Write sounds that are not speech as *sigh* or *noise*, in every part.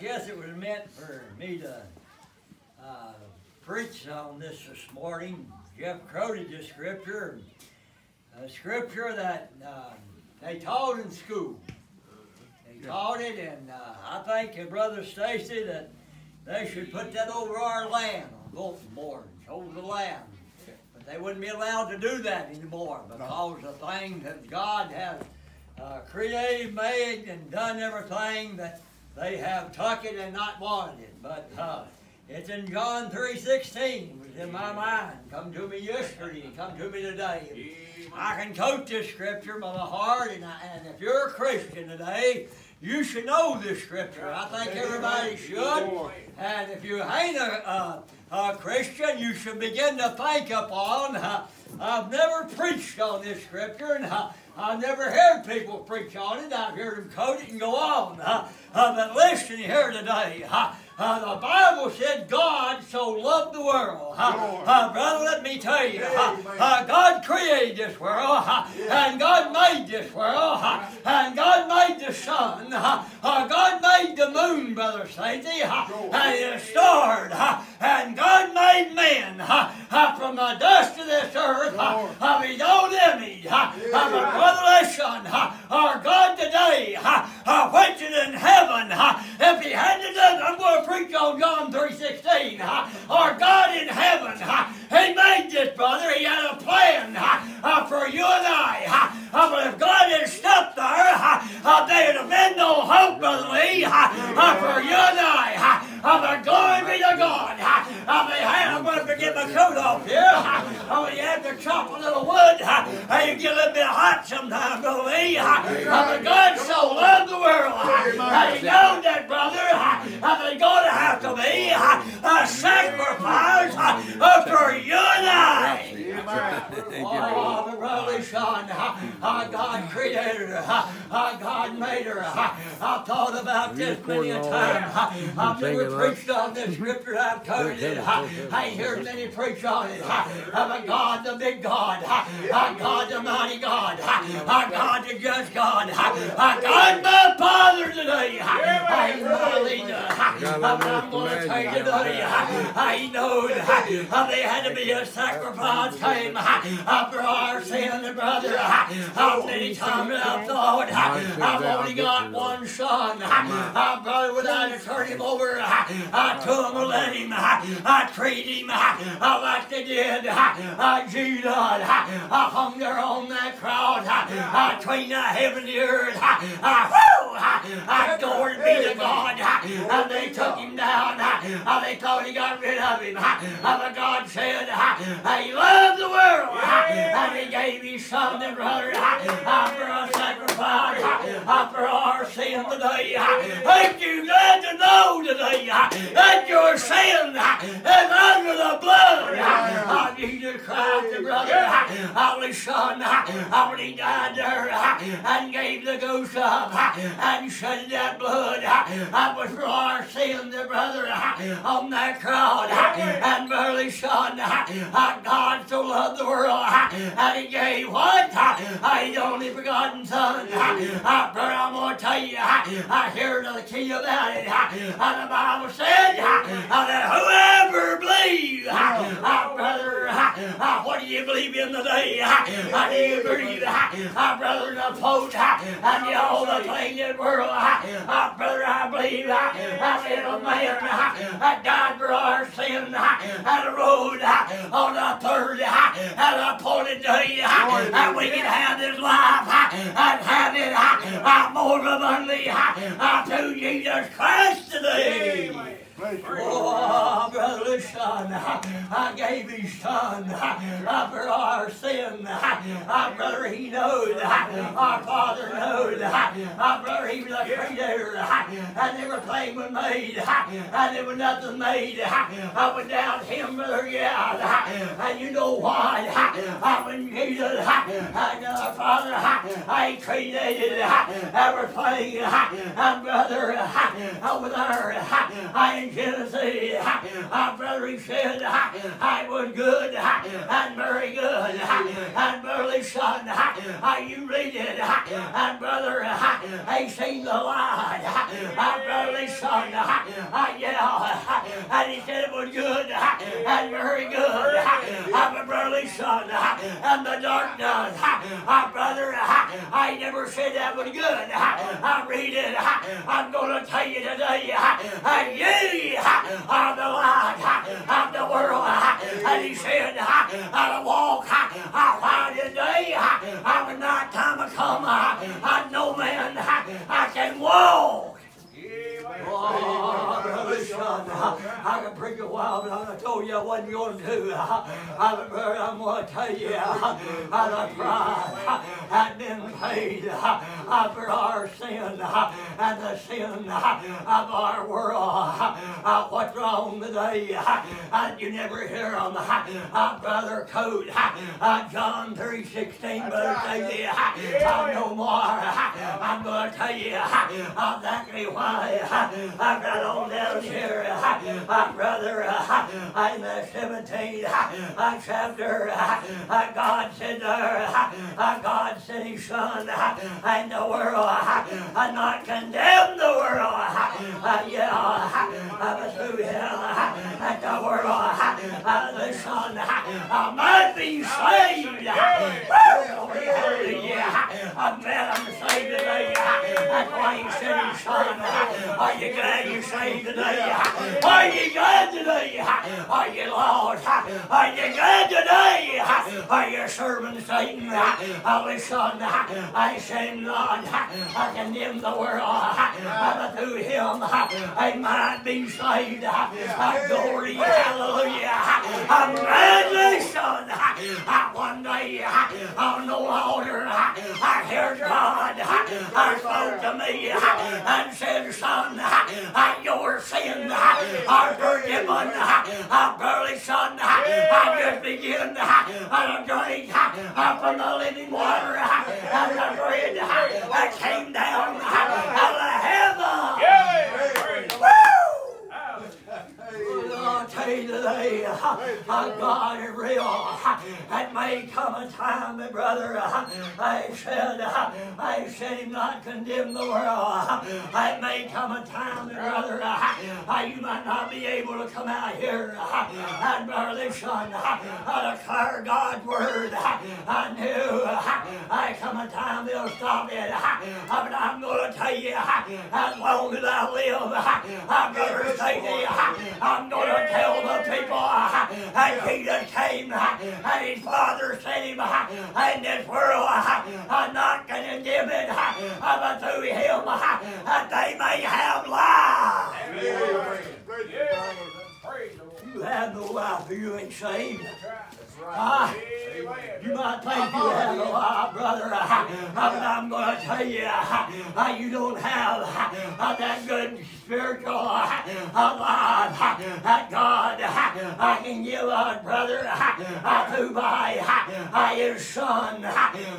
guess it was meant for me to uh, preach on this this morning. Jeff quoted the scripture, a scripture that uh, they taught in school. They taught it, and uh, I think, Brother Stacy, that they should put that over our land on bulletin boards, over the land. But they wouldn't be allowed to do that anymore because the thing that God has uh, created, made, and done everything that they have took it and not wanted it. But uh, it's in John 3.16. It was in my mind. Come to me yesterday. Come to me today. I can quote this scripture by the heart. And, I, and if you're a Christian today, you should know this scripture. I think everybody should. And if you ain't a, a, a Christian, you should begin to think upon. Uh, I've never preached on this scripture, and uh, I've never heard people preach on it. I've heard them quote it and go on. Uh, uh, but listen here today. Uh, uh, the Bible said God so loved the world. Uh, brother, let me tell you, uh, God created this world, and God made this world, and God made the sun, uh, God made the moon, Brother uh, and the stars, and God made men uh, from the dust of this earth of His own image. Brother, listen, uh, our God today, uh, uh, which is in heaven, uh, if He had to do, I'm going to preach on John 3.16. Uh, our God in heaven, uh, He made this, brother. He had a plan uh, uh, for you and I. Uh, uh, but if God had stopped there, uh, uh, there would have been no hope, Brother Lee, uh, uh, for you and I. Uh, uh, but glory be to God. Uh, uh, they had, I'm going to get my coat off here. Uh, uh, you have to chop a little wood. Uh, uh, you get a little bit hot sometimes, Brother Lee. Uh, uh, but God so loved the world. Uh, uh, he knows that, brother. Uh, uh, there's going to have to be uh, a sacrifice uh, uh, for you and I. Oh, the brother son, uh, her, uh, God made her. Uh, I've thought about this many a time. Uh, I've never preached on this scripture, I've covered it. Uh, I ain't heard many preach on it. But God, the big God, uh, uh, God, the mighty God, uh, uh, God, the just God, God, my Father today. Uh, I ain't my leader. But I'm going to tell you today, I know that uh, there had to be a sacrifice came for our sin, brother. Uh, many times I've thought uh, I've only got one son. Uh, brother, without to turn him over. Uh, uh, to him or let him uh, treat him. Like they did. Uh, Jesus uh, hung there on that crowd uh, between the heaven and the earth. Uh, uh, uh, glory be to God. And they took him down. Uh, they thought he got rid of him. But God said uh, he loved the world. Uh, and he gave his son and brother uh, for a sacrifice for our sin today. Ain't you glad to know today that your sin is under the blood of Jesus Christ, brother, only son, he died there and gave the ghost up and shed that blood. That was for our sin, the brother, on that uh, And brother, son, God so loved the world and he gave what? His only begotten son. Brother, I'm going to tell I heard the key about it. The Bible said that whoever believes, brother, what do you believe in today? Do you believe, brother, in the post and the all the painted world? Uh, uh, brother, I believe uh, in a man that died for our sin and rode uh, on the third and appointed day and we can have this life and more abundantly uh, uh, through Jesus Christ today. Oh, brother, son, I gave his son for our sin. Uh, brother, he knows. Our father knows. Uh, brother, he was a creator. And everything was made. There was nothing made uh, without him, brother, yeah. And you know why? I when Jesus and our father, I created everything. And brother, over there, I in Tennessee. Our brother, he said, I was good and very good. And son, you read it. And brother, he seen the light. And brother, son, yeah. And he said it was good and very good. I'm a brother, son, and the darkness. Our brother, I never said that was good. I read it. I'm going to tell you today, ye are the light of the world. And he said, I walk, I I will not time to come. I I no man, I I can walk. Oh, son, I can preach a while, but I told you I wasn't going to. I'm going to tell you how the price had been paid for our sin and the sin of our world. What's wrong today? You never hear them. Brother Coat, John 3.16, Brother Daisy, no more. I'm going to tell you exactly why I got on down here, uh, brother, uh, in the 17th uh, chapter, uh, God said there, uh, God sent his son and the world, uh, not condemn the world, uh, yeah, uh, through him, and the world, uh, the son uh, might be saved. Hallelujah. I'm glad I'm saved today. That's why he sent his son. Are you glad you're saved today? Are you glad today? Are you Lord? Are you glad today? *laughs* Are you serving Satan? Listen, I say not. I condemn the world. But through him, I might be saved. Glory, hallelujah. I'm glad, listen. One day uh, on the altar, uh, I heard God. Uh, I spoke to me and said, son, your sins are forgiven. Burly son, I just begin to drink from the living water and the bread that came down out of heaven. You today, God is real. It may come a time, brother, I said, I said him not condemn the world. It may come a time, brother, you might not be able to come out here and, brother, son, declare God's word. I knew I come a time they'll stop it. But I'm going to tell you, as long as I live, to say to you, I'm going to tell the people that Jesus came and his Father sent him in this world. I'm not going to give it, but through him that they may have life. You have no life, you ain't saved. Uh, you might think you have a lot, brother, but I'm going to tell you, uh, you don't have that good spiritual life that God I can give us, brother, to by his son.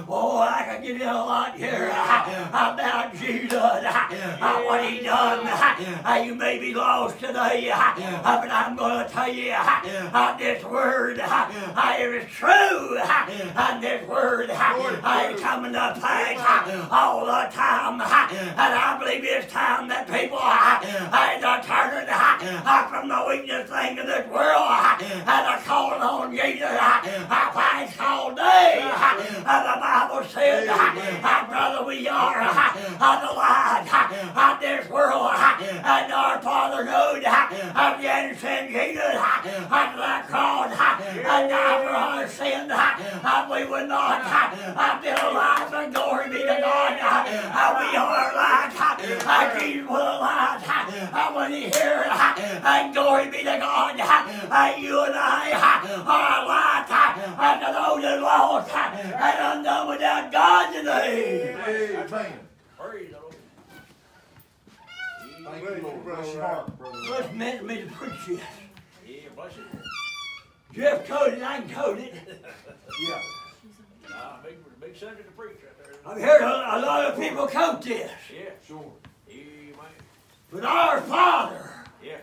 Oh, I can give you a lot here uh, about Jesus, uh, uh, what he done. You may be lost today, but I'm going to tell you this word is true. And this word is coming to pass all the time. And I believe it's time that people are turning from the weakness thing of this world and are calling on Jesus. I it's called day. The Bible says, brother, we are the light of this world. And our Father knows of the sent Jesus unto that cross and died for our sins. We would not uh, uh, have been alive, but glory be to God. We are alive. Jesus was alive. When he hears, and glory be to God, uh, you and I are alive unto those that lost and undone without God today. Amen. Praise the Lord. Thank you, Lord. Bless your heart, brother. What's meant me to preach this? Yeah, bless you. Jeff coded I can code it. *laughs* yeah. Nah, big, big subject to preach right there. I've heard a, a lot of people code this. Yeah, sure. Amen. But our Father, yeah.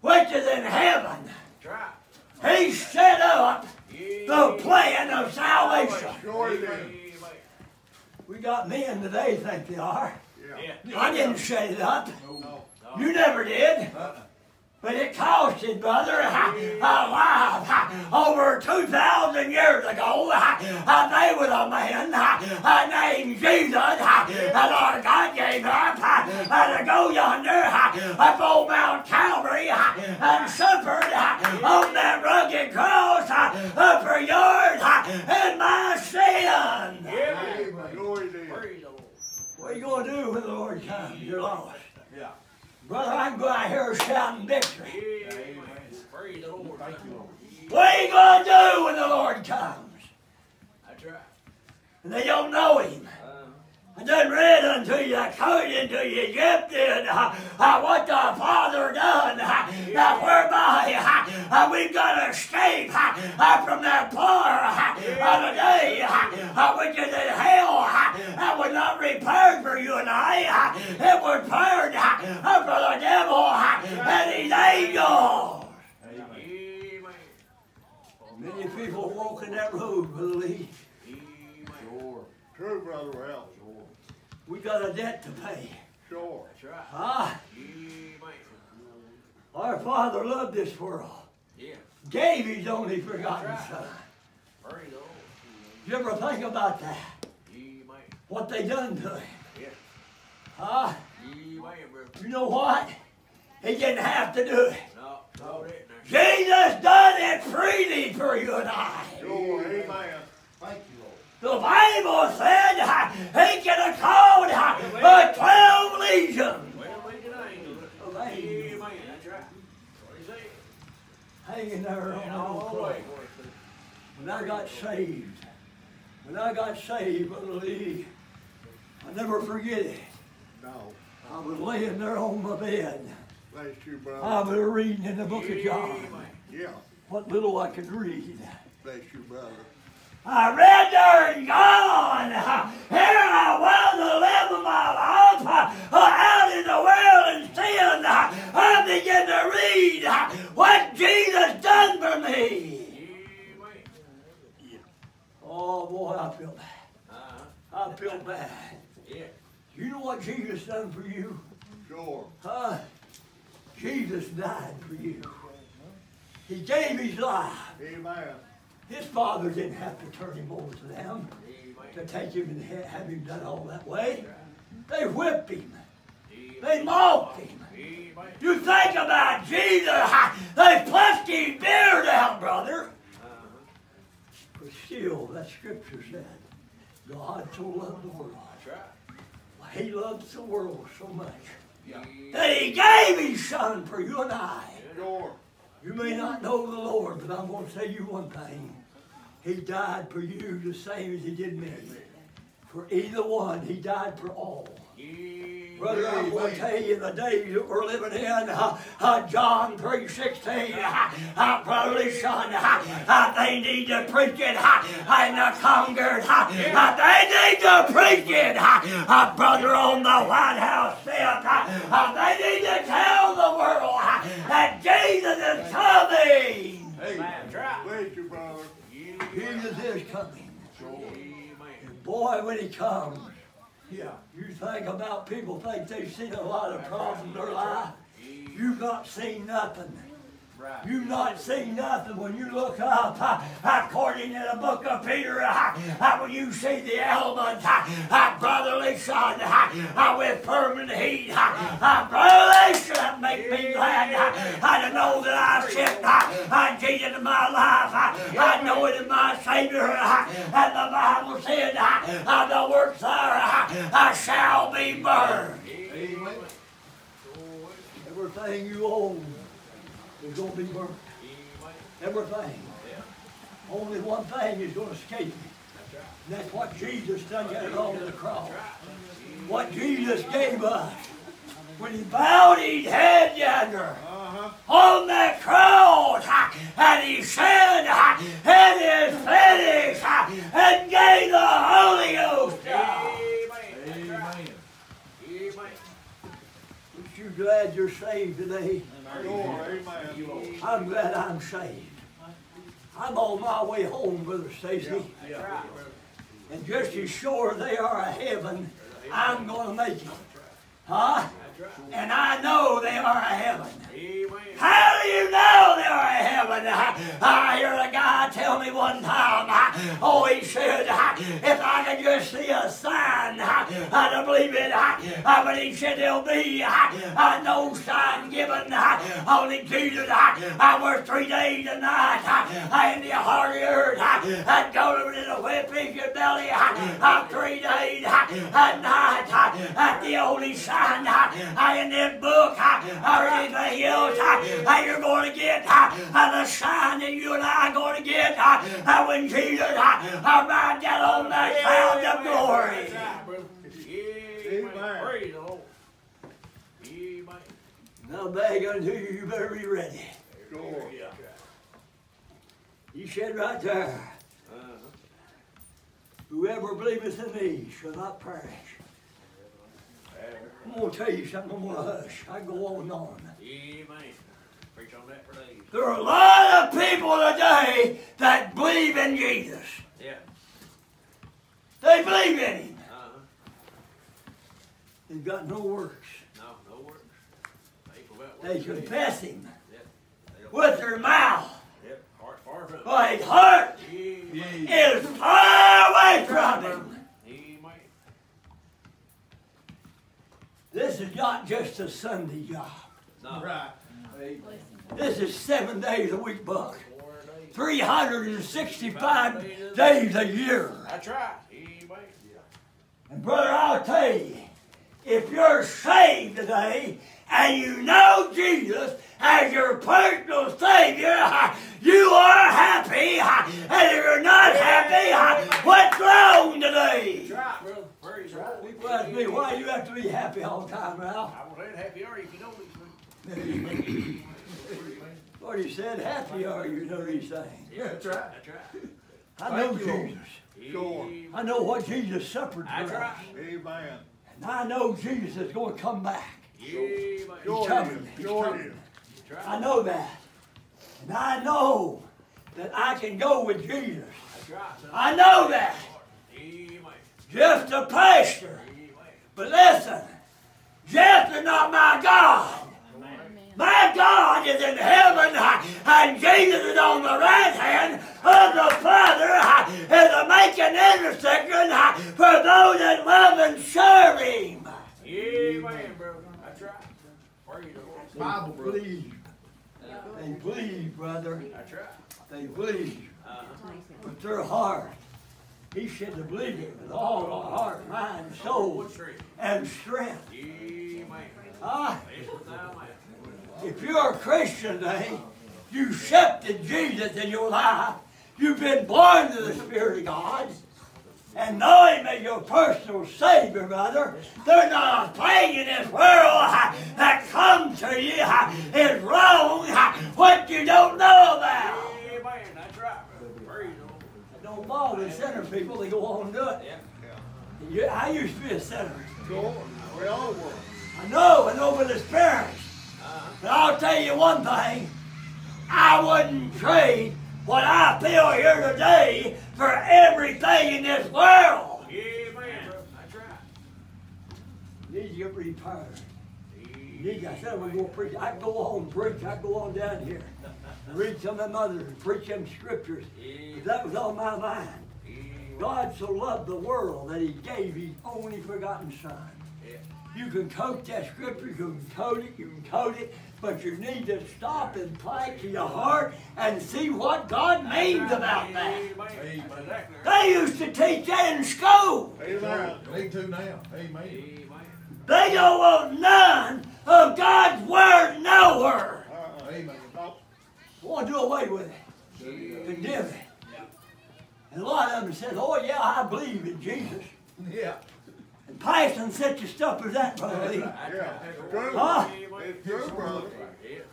which is in heaven, right. He set up the plan of salvation. Sure we got men today think they are. Yeah. I didn't set it up. No. No. You never did. Uh -uh. But it cost it, brother, *laughs* alive *laughs* over 2,000 years ago. They was *laughs* a man named Jesus, and our God gave up to go yonder up on Mount Calvary and suffered on that rugged cross uh, for yours and my sin. Yeah. Glory to him. Praise the Lord. What are you going to do when the Lord comes? You're lost. Yeah. Brother, I can go out here shouting victory. Yeah. Praise the Lord. Thank you, Lord. What are you going to do when the Lord comes? That's right. And they don't know him. Uh, I done read unto you, according to you gifted, uh, uh, what the Father done, uh, uh, whereby uh, uh, we've got to escape uh, uh, from that power of the day, which is in hell. Uh, uh, that was not prepared for you and I. Uh, it was prepared for the devil and his angels. Amen. Many people walk in that road, Brother Lee. Sure. True, Brother Ralph. Sure. We got a debt to pay. Sure. That's right. Ah, Amen. our Father loved this world. Yeah. Gave his only forgotten That's right. son. Praise. You ever think about that? Amen. What they done to him? Yeah. Huh? Amen. You know what? He didn't have to do it. No, no, that. Jesus done it freely for you and I. Sure. Amen. Thank you, The Bible said he could have called uh, 12 legions. Well, we can angel. Of Amen. angels That's right. Praise the Lord. Hanging there on And the all cross. way. for us. When I got saved, when I got saved, Brother Lee, I never forget it. No. I was laying there on my bed. Bless you, brother. I was reading in the book of John. Yeah. What little I could read. Bless you, brother. I read there and gone. Here I was to live my life uh, out in the world I began to read what Jesus done for me. Amen. Oh boy, I feel bad. Uh-huh. I feel bad. Yeah. You know what Jesus done for you? Sure. Huh? Jesus died for you. He gave his life. Amen. His father didn't have to turn him over to them to take him and have him done all that way. They whipped him. They mocked him. You think about Jesus. They plucked his beard out, brother. But still, that scripture said, God so loved the world. Right. He loves the world so much that he gave his son for you and I. You may not know the Lord, but I'm going to tell you one thing. He died for you the same as he did me. For either one, he died for all. Amen. Brother, I'm going to tell you the days that we're living in, uh, uh, John 3.16, uh, uh, brotherly son, uh, uh, they need to preach it uh, in the conquered. Uh, uh, they need to preach it. Uh, uh, brother on the White House step, uh, uh, they need to tell the world uh, that Jesus is coming. That's right. Bless you, brother. Jesus is coming. Amen. Boy, when he comes, yeah, you think about people think they've seen a lot of problems in their life. You've not seen nothing. Right. You've not seen nothing when you look up, uh, according to the book of Peter, uh, uh, when you see the elements, uh, uh, son, uh, with permanent heat, uh, brotherly son, make me glad uh, to know that I accept uh, Jesus in my life. I know it is my Savior, and the Bible said, uh, the works uh, uh, shall be burned. Amen. Everything you own is going to be burned. Everything. Only one thing is going to escape you. That's. What Jesus done got on the cross. What Jesus gave us. When he bowed his head yonder Uh-huh. on that cross, uh, and he said, uh, it is finished, uh, and gave the Holy Ghost. uh, Amen. Amen. Amen. Aren't you glad you're saved today? Amen. I'm glad I'm saved. I'm on my way home, Brother Stacy. That's right. And just as sure they are a heaven I'm going to make it. Huh? And I know they are a heaven. Amen. How do you know they are a heaven? I I heard a guy tell me one time, oh, he said, if I could just see a sign, I'd believe it. But he said there'll be no sign given, I, only Jesus. I worked three days and night in the heart of the earth. I'd go to the wet fish's belly three days and night at the only sign in this book or anything else how you're going to get the sign that you and I are going to get when Jesus arrived down on that cloud of glory. Amen. Amen. Praise the Lord. Amen. Now, beg unto you, you better be ready. Sure. He said right there, Uh-huh. Whoever believeth in me shall not perish. I'm going to tell you something. I'm going to hush. I go on and on. Amen. Preach on that for days. There are a lot of people today that believe in Jesus. Yeah. They believe in Him. Uh-huh. They've got no works. No, no works. They confess Him don't- with their mouth, Yep. Heart far from. but His heart Amen. is far away from Him. This is not just a Sunday job. No. Right. This is seven days a week, Buck. 365 days a year. That's right. And brother, I'll tell you, if you're saved today and you know Jesus as your personal Savior, *laughs* you are happy. *laughs* And if you're not happy, *laughs* what's wrong today? That's right, brother. Praise the Lord. People ask me, why do you have to be happy all the time, Ralph? I was saying happy are you if you know these things. What he said, happy are you, know these things. Yeah, that's right. That's right. I know Thank you, Lord. Jesus. Sure. I know what Jesus suffered for That's us. right. Amen. And I know Jesus is going to come back. Amen. Sure coming. He's coming. I know that. And I know that I can go with Jesus. That's right. son. I know that. Just a pastor. But listen, Jeff is not my God. My God is in heaven, and Jesus is on the right hand of the Father, is a making intercession for those that love and serve Him. Amen, brother. That's right. Praise the Lord. Bible, They brother. believe. They believe, brother. That's right. They believe. Uh-huh. with their heart. He said to believe it with all our heart, mind, soul, and strength. Amen. Ah, man. If you're a Christian today, you accepted Jesus in your life. You've been born to the Spirit of God. And know Him as your personal Savior, brother. There's not a thing in this world uh, that comes to you uh, is wrong what you don't know about. Amen. That's right. Don't bother the sinner people, they go on and do it. Yeah. Yeah, I used to be a sinner. Sure. We all were. I know, I know, but it's parents. But I'll tell you one thing. I wouldn't trade what I feel here today for everything in this world. Amen. That's right. You need to get retired. Need. I said we go preach. I go home and preach. I go on down here and read some of them others and preach them scriptures. That was on my mind. God so loved the world that he gave his only forgotten son. Yeah. You can quote that scripture, you can quote it, you can quote it, but you need to stop and play to your heart and see what God means about that. Amen. That's exactly right. They used to teach that in school. Amen. Me too now. Amen. Amen. They don't want none of God's word nowhere. Uh-uh. Amen. Stop. Want to do away with it, condemn it. And a lot of them says, "Oh yeah, I believe in Jesus." Yeah. And passing such a stuff as that, brother. Lee. Yeah. It's true. Huh? It's true, brother.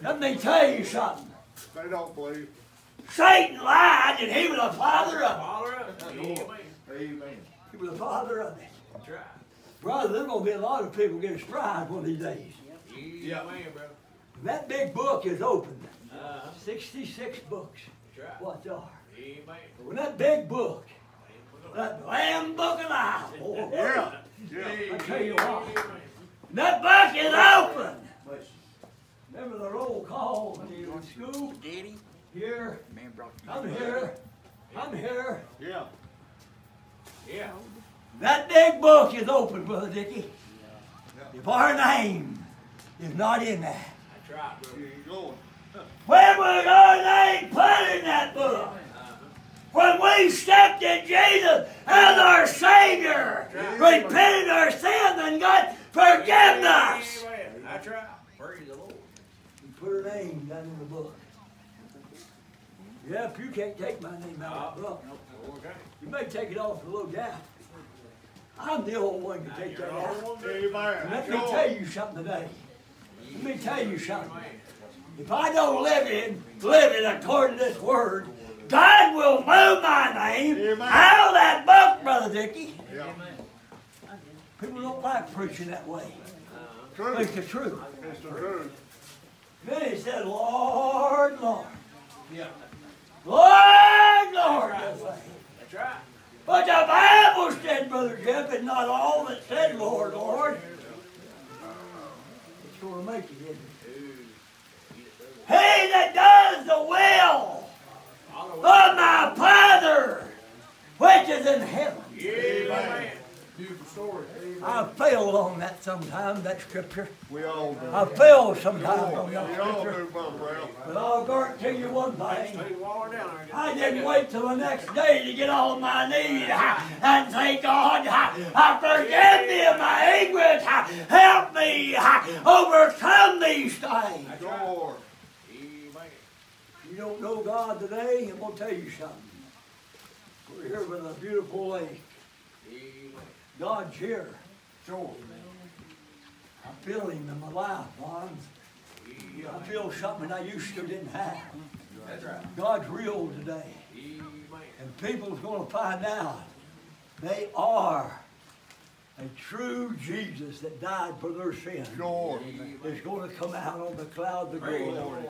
Let me tell you something. They don't believe. Satan lied, and he was the father of Father up. Amen. Amen. it. He was the father of it. That's. Brother, there's gonna be a lot of people getting surprised one of these days. Amen, brother. That big book is opened. Uh-huh. 66 books. That's. What they are. Amen. When that big book, that Lamb Book of Life, boy, Yeah. Yeah. I tell you what, that book is open. Remember the roll call when you were in school? Did he? Here, Man brought you. I'm here, I'm here. Yeah. Yeah. That big book is open, Brother Dickie. If our name is not in there, That's right, bro. You ain't when was our name put in that book? When we stepped in Jesus as our Savior, repented our sins, and got forgiveness. Amen. That's right. Praise the Lord. You put her name down in the book. Yeah, if you can't take my name out of the book. You may take it off the little gap. I'm the only one to take that off. And let me tell you something today. Let me tell you something. If I don't live in, live it according to this word, God will move my name Amen. out of that book, Brother Dickie. Yeah. People don't like preaching that way. True. It's the truth. It's the truth. Then he said, Lord, Lord. Yeah. Lord, Lord. they say. That's right. But the Bible said, Brother Jeff, and not all that said, Lord, Lord. It's going to make it, isn't it? He that does the will of my Father, which is in heaven. Amen. I failed on that sometimes, that scripture. We all do. I failed sometimes on that scripture. We all do, Brother Ralph. But I'll guarantee you one thing. Lay the water down there. I didn't wait till the next day to get on my knees and say, God, I forgive me of my ignorance. Help me overcome these things. Lord. Amen. You don't know God today, I'm going to tell you something. We're here with a beautiful lake. God's here. Sure. I feel Him in my life, Bonds. I feel something I used to didn't have. That's right. God's real today. Amen. And people's going to find out they are a true Jesus that died for their sins. Sure. Is going to come out on the clouds of the glory. Lord.